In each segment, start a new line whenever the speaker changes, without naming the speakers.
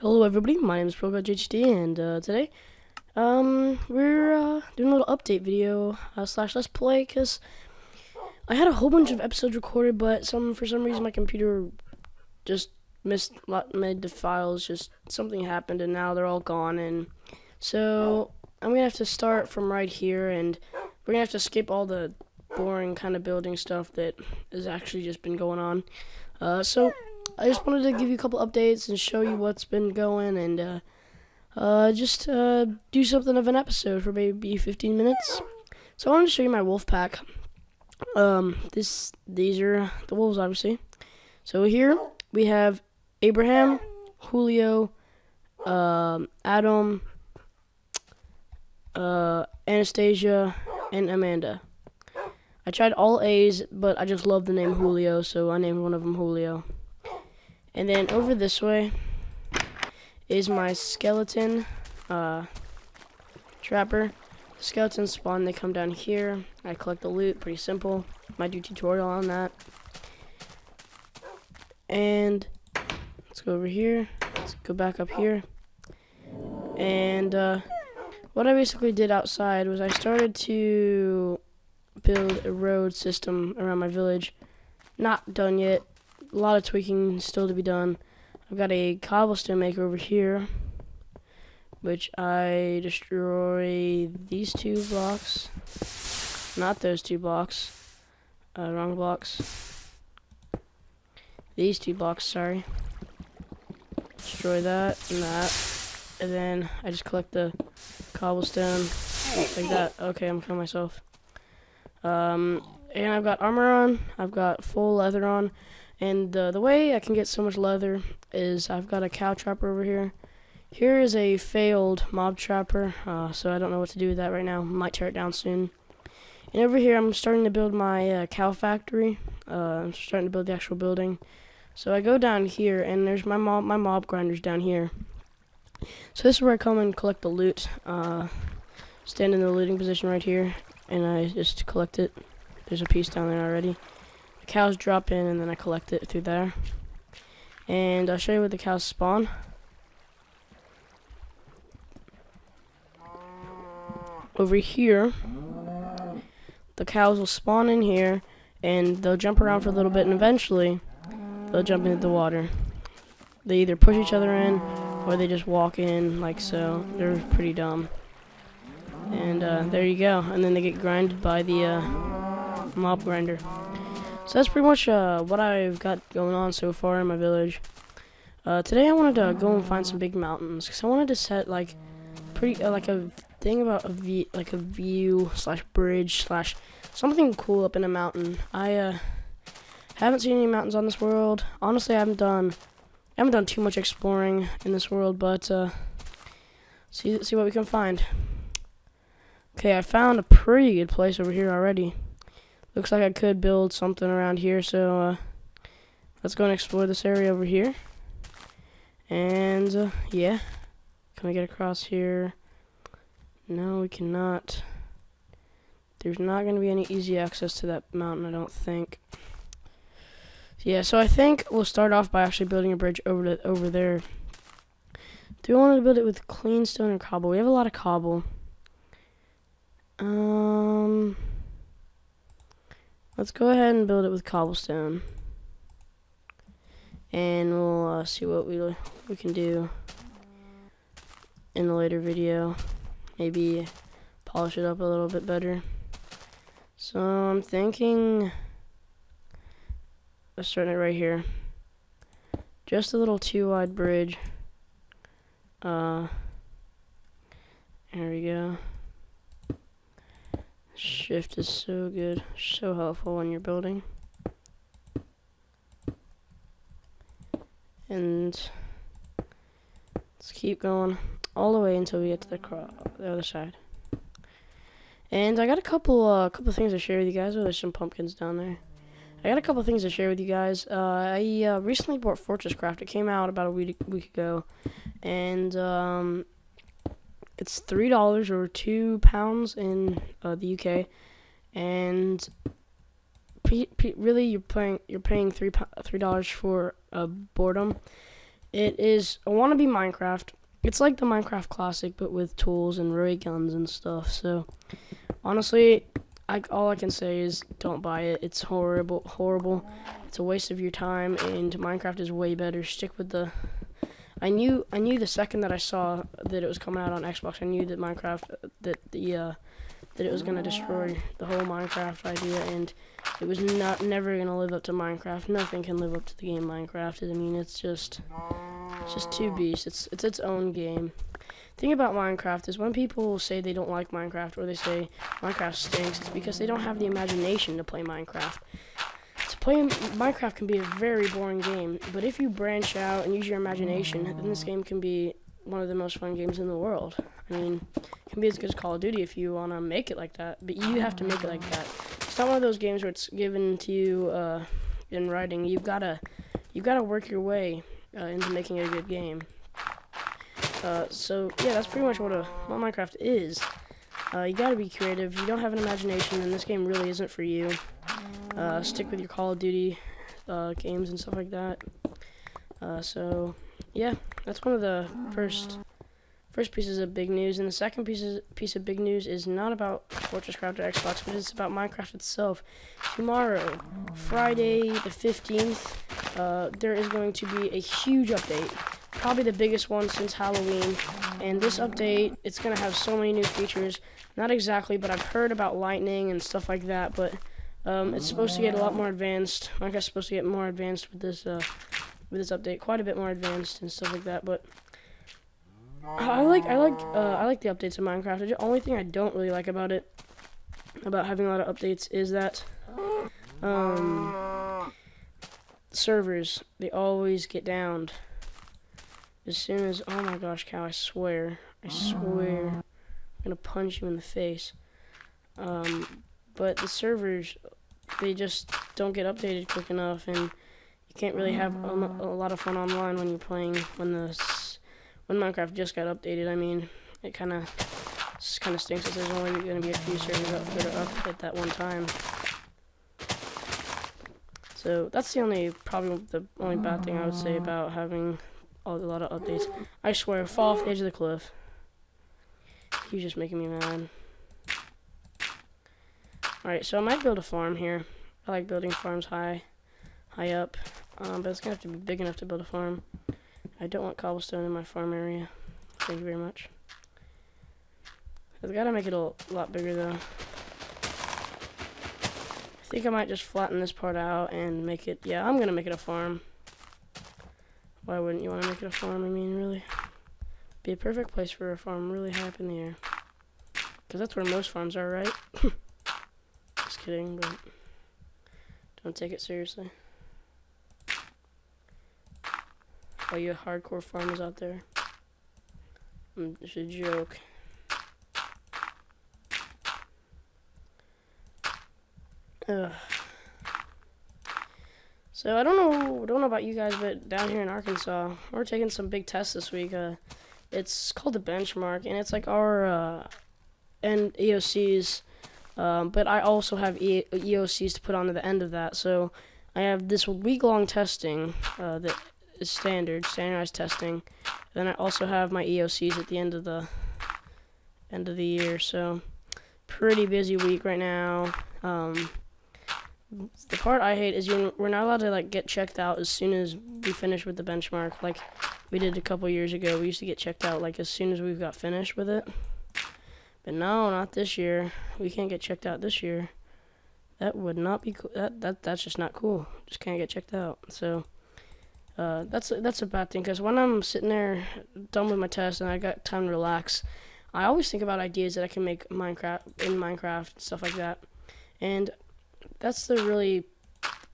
Hello everybody, my name is ProClutchHD and uh, today um, we're uh, doing a little update video uh, slash let's play because I had a whole bunch of episodes recorded but some for some reason my computer just missed made the files just something happened and now they're all gone and so I'm gonna have to start from right here and we're gonna have to skip all the boring kind of building stuff that has actually just been going on. Uh, so I just wanted to give you a couple updates and show you what's been going and uh, uh, just uh, do something of an episode for maybe 15 minutes. So I wanted to show you my wolf pack. Um, this these are the wolves, obviously. So here we have Abraham, Julio, um, Adam, uh, Anastasia, and Amanda. I tried all A's, but I just love the name Julio, so I named one of them Julio. And then over this way is my skeleton uh, trapper. Skeletons spawn, they come down here. I collect the loot, pretty simple. Might do tutorial on that. And let's go over here. Let's go back up here. And uh, what I basically did outside was I started to build a road system around my village. Not done yet a lot of tweaking still to be done. I've got a cobblestone maker over here, which I destroy these two blocks. Not those two blocks. Uh, wrong blocks. These two blocks, sorry. Destroy that and that. And then I just collect the cobblestone like that. Okay, I'm killing myself. Um, and I've got armor on. I've got full leather on. And uh, the way I can get so much leather is I've got a cow trapper over here. Here is a failed mob trapper, uh, so I don't know what to do with that right now. Might tear it down soon. And over here, I'm starting to build my uh, cow factory. Uh, I'm starting to build the actual building. So I go down here, and there's my mob, my mob grinders down here. So this is where I come and collect the loot. Uh, stand in the looting position right here, and I just collect it. There's a piece down there already cows drop in and then I collect it through there. And I'll show you where the cows spawn. Over here, the cows will spawn in here and they'll jump around for a little bit and eventually they'll jump into the water. They either push each other in or they just walk in like so. They're pretty dumb. And uh, there you go. And then they get grinded by the uh, mob grinder. So that's pretty much uh, what I've got going on so far in my village. Uh, today I wanted to go and find some big mountains because I wanted to set like pretty uh, like a thing about a view, like a view slash bridge slash something cool up in a mountain. I uh, haven't seen any mountains on this world. Honestly, I haven't done I haven't done too much exploring in this world, but uh, see see what we can find. Okay, I found a pretty good place over here already. Looks like I could build something around here, so uh, let's go and explore this area over here. And, uh, yeah. Can we get across here? No, we cannot. There's not going to be any easy access to that mountain, I don't think. Yeah, so I think we'll start off by actually building a bridge over to over there. Do we want to build it with clean stone or cobble? We have a lot of cobble. Um... Let's go ahead and build it with cobblestone. And we'll uh, see what we we can do in a later video. Maybe polish it up a little bit better. So I'm thinking let's start it right here. Just a little too wide bridge. Uh there we go. Shift is so good, so helpful when you're building. And let's keep going all the way until we get to the, the other side. And I got a couple uh, couple things to share with you guys. Oh, there's some pumpkins down there. I got a couple things to share with you guys. Uh, I uh, recently bought Fortress Craft. It came out about a week week ago, and um, it's three dollars or two pounds in uh, the UK, and really you're paying you're paying three three dollars for a boredom, It is a wannabe Minecraft. It's like the Minecraft Classic, but with tools and ray guns and stuff. So, honestly, I, all I can say is don't buy it. It's horrible, horrible. It's a waste of your time, and Minecraft is way better. Stick with the. I knew, I knew the second that I saw that it was coming out on Xbox. I knew that Minecraft, that the, uh, that it was gonna destroy the whole Minecraft idea, and it was not never gonna live up to Minecraft. Nothing can live up to the game Minecraft. I mean, it's just, it's just two beasts. It's it's its own game. Thing about Minecraft is when people say they don't like Minecraft or they say Minecraft stinks, it's because they don't have the imagination to play Minecraft. To play Minecraft can be a very boring game, but if you branch out and use your imagination, then this game can be one of the most fun games in the world. I mean, it can be as good as Call of Duty if you want to make it like that, but you have to make it like that. It's not one of those games where it's given to you uh, in writing. You've gotta, you've gotta work your way uh, into making a good game. Uh, so yeah, that's pretty much what a what Minecraft is. Uh, you gotta be creative. If you don't have an imagination, then this game really isn't for you. Uh, stick with your Call of Duty uh, games and stuff like that. Uh, so yeah, that's one of the first first pieces of big news. And the second piece of, piece of big news is not about Fortress Craft or Xbox, but it's about Minecraft itself. Tomorrow, Friday the 15th, uh, there is going to be a huge update. Probably the biggest one since Halloween. And this update, it's going to have so many new features. Not exactly, but I've heard about lightning and stuff like that. But um, it's supposed to get a lot more advanced. Minecraft's supposed to get more advanced with this uh, with this update, quite a bit more advanced and stuff like that. But I like I like uh, I like the updates in Minecraft. The only thing I don't really like about it, about having a lot of updates, is that um, servers they always get downed as soon as oh my gosh, cow! I swear, I swear, I'm gonna punch you in the face. Um, but the servers they just don't get updated quick enough and you can't really have a, a, lot of fun online when you're playing when the when Minecraft just got updated. I mean, it kind of kind of stinks that there's only going to be a few servers up that are up at that one time. So that's the only probably the only bad thing I would say about having a lot of updates. I swear, fall off the edge of the cliff. He's just making me mad. Alright, so I might build a farm here. I like building farms high, high up. Um, but it's gonna have to be big enough to build a farm. I don't want cobblestone in my farm area. Thank you very much. I've got to make it a lot bigger though. I think I might just flatten this part out and make it, yeah, I'm gonna make it a farm. Why wouldn't you want to make it a farm? I mean, really, be a perfect place for a farm really high up in the air. Because that's where most farms are, right? kidding, but don't take it seriously. all you hardcore farmers out there. Mm, it's a joke. Ugh. So I don't know, don't know about you guys, but down here in Arkansas, we're taking some big tests this week. Uh, it's called the benchmark, and it's like our uh, and EOCs. Um, but I also have e EOCs to put on to the end of that. So I have this week-long testing uh, that is standard, standardized testing. Then I also have my EOCs at the end of the end of the year, so pretty busy week right now. Um, the part I hate is you we're not allowed to like get checked out as soon as we finish with the benchmark, like we did a couple years ago. We used to get checked out like as soon as we've got finished with it. But no, not this year. We can't get checked out this year. That would not be cool. That that that's just not cool. Just can't get checked out. So. Uh, that's that's a bad thing because when I'm sitting there done with my test and I got time to relax, I always think about ideas that I can make Minecraft in Minecraft and stuff like that, and that's the really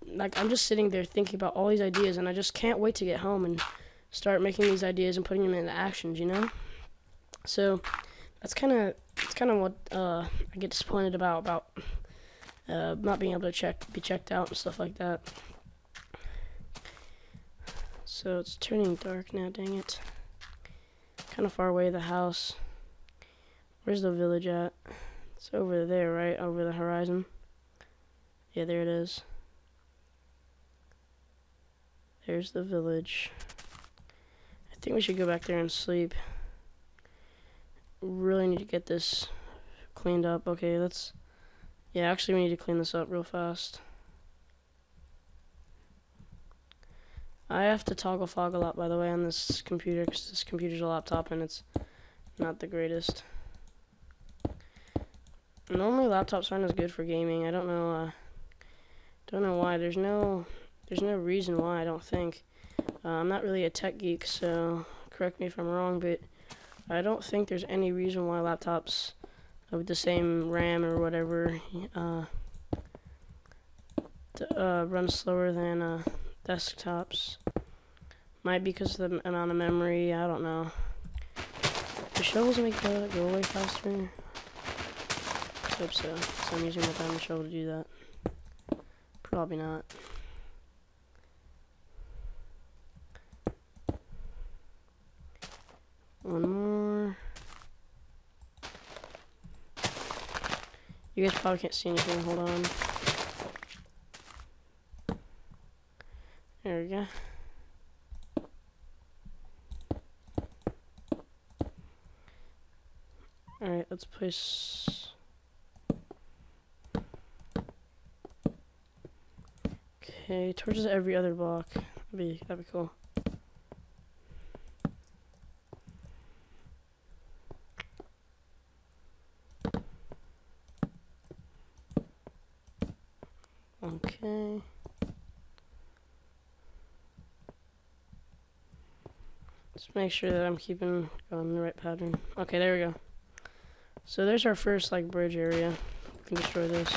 like I'm just sitting there thinking about all these ideas and I just can't wait to get home and start making these ideas and putting them into actions, you know. So that's kind of that's kind of what uh, I get disappointed about about uh, not being able to check be checked out and stuff like that. So it's turning dark now, dang it. Kind of far away the house. Where's the village at? It's over there, right? Over the horizon. Yeah, there it is. There's the village. I think we should go back there and sleep. Really need to get this cleaned up. Okay, let's... Yeah, actually we need to clean this up real fast. I have to toggle fog a lot, by the way, on this computer, because this computer's a laptop and it's not the greatest. Normally laptops aren't as good for gaming. I don't know, uh, don't know why. There's no, there's no reason why, I don't think. Uh, I'm not really a tech geek, so correct me if I'm wrong, but I don't think there's any reason why laptops with the same RAM or whatever uh, to, uh, run slower than uh, desktops. Might be because of the amount of memory, I don't know. The shovels make the go away faster? I hope so. So I'm using my diamond shovel to do that. Probably not. One more. You guys probably can't see anything. Hold on. There we go. Alright, let's place... Okay, torches every other block. That'd be, that'd be cool. Let's make sure that I'm keeping oh, going the right pattern. Okay, there we go. So there's our first like bridge area. We can destroy this.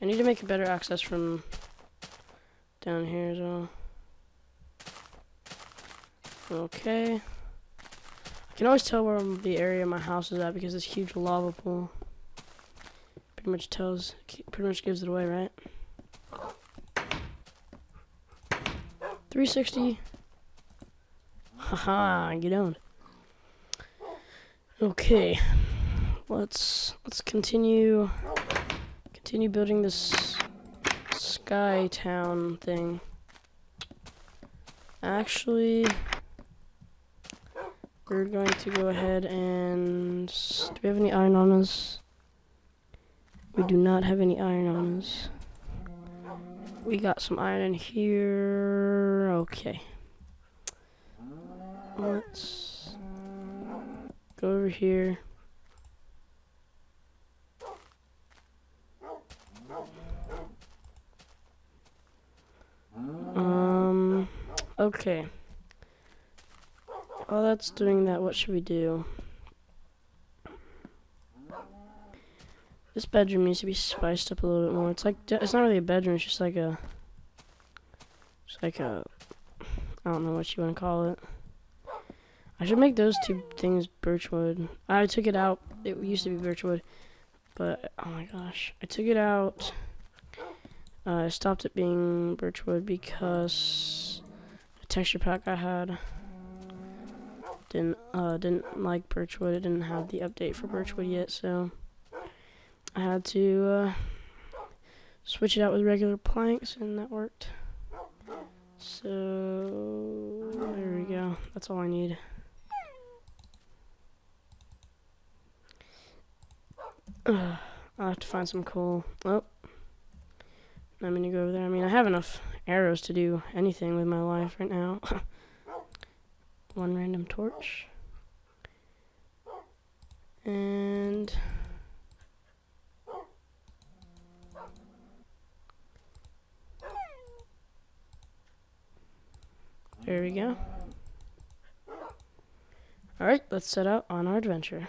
I need to make a better access from down here as well. Okay. I can always tell where the area of my house is at because this huge lava pool pretty much tells, pretty much gives it away, right? 360. Haha, get owned. Okay, let's let's continue continue building this sky town thing. Actually, we're going to go ahead and do we have any iron on us? We do not have any iron on us. We got some iron in here. Okay. Let's Go over here. Um, okay. While that's doing that, what should we do? This bedroom needs to be spiced up a little bit more. It's like, it's not really a bedroom, it's just like a, it's like a, I don't know what you want to call it. I should make those two things birchwood. I took it out. It used to be birchwood. But, oh my gosh. I took it out. Uh, I stopped it being birchwood because the texture pack I had didn't uh, didn't like birchwood. It didn't have the update for birchwood yet, so I had to uh, switch it out with regular planks, and that worked. So there we go. That's all I need. I'll have to find some coal. Oh. I'm gonna go over there. I mean, I have enough arrows to do anything with my life right now. One random torch. And... There we go. Alright, let's set out on our adventure.